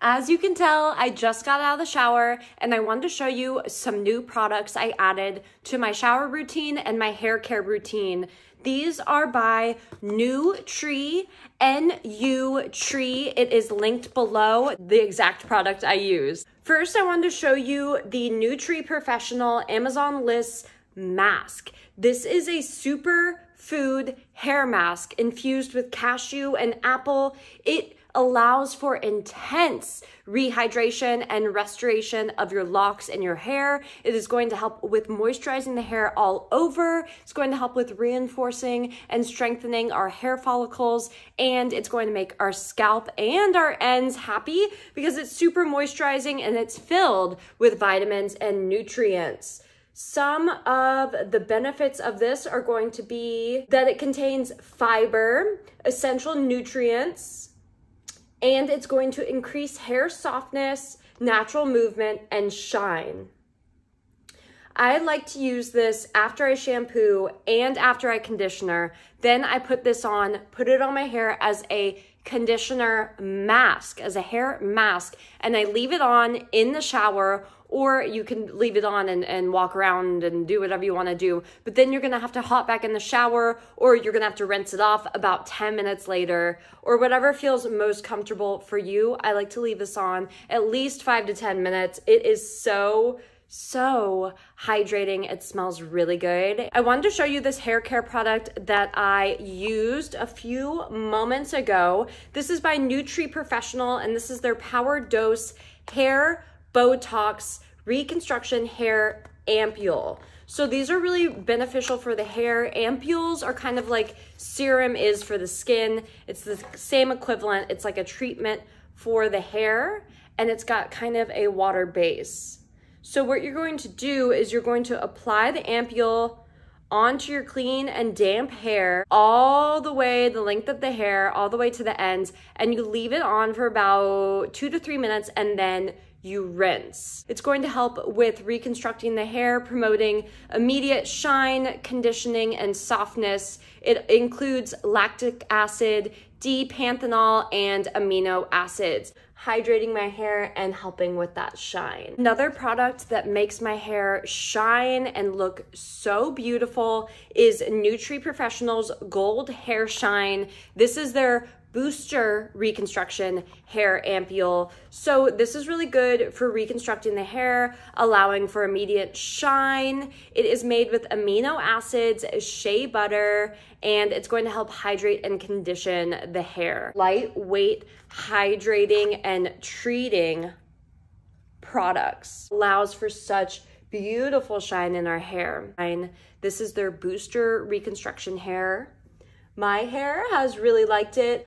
As you can tell, I just got out of the shower and I wanted to show you some new products I added to my shower routine and my hair care routine. These are by Nutree, N-U-Tree. It is linked below the exact product I use. First, I wanted to show you the Nutree Professional Amazon List Mask. This is a super food hair mask infused with cashew and apple. It allows for intense rehydration and restoration of your locks and your hair. It is going to help with moisturizing the hair all over. It's going to help with reinforcing and strengthening our hair follicles. And it's going to make our scalp and our ends happy because it's super moisturizing and it's filled with vitamins and nutrients. Some of the benefits of this are going to be that it contains fiber, essential nutrients, and it's going to increase hair softness, natural movement, and shine. I like to use this after I shampoo and after I conditioner. Then I put this on, put it on my hair as a conditioner mask, as a hair mask, and I leave it on in the shower or you can leave it on and, and walk around and do whatever you want to do. But then you're going to have to hop back in the shower or you're going to have to rinse it off about 10 minutes later or whatever feels most comfortable for you. I like to leave this on at least five to 10 minutes. It is so so hydrating. It smells really good. I wanted to show you this hair care product that I used a few moments ago. This is by Nutree Professional and this is their Power Dose Hair Botox Reconstruction Hair Ampule. So these are really beneficial for the hair. Ampules are kind of like serum is for the skin. It's the same equivalent. It's like a treatment for the hair and it's got kind of a water base. So what you're going to do is you're going to apply the ampule onto your clean and damp hair all the way the length of the hair all the way to the ends and you leave it on for about two to three minutes and then you rinse. It's going to help with reconstructing the hair, promoting immediate shine, conditioning, and softness. It includes lactic acid, D-panthenol, and amino acids, hydrating my hair and helping with that shine. Another product that makes my hair shine and look so beautiful is Nutree Professionals Gold Hair Shine. This is their booster reconstruction hair ampule. So this is really good for reconstructing the hair, allowing for immediate shine. It is made with amino acids, shea butter, and it's going to help hydrate and condition the hair. Lightweight, hydrating, and treating products allows for such beautiful shine in our hair. This is their booster reconstruction hair my hair has really liked it.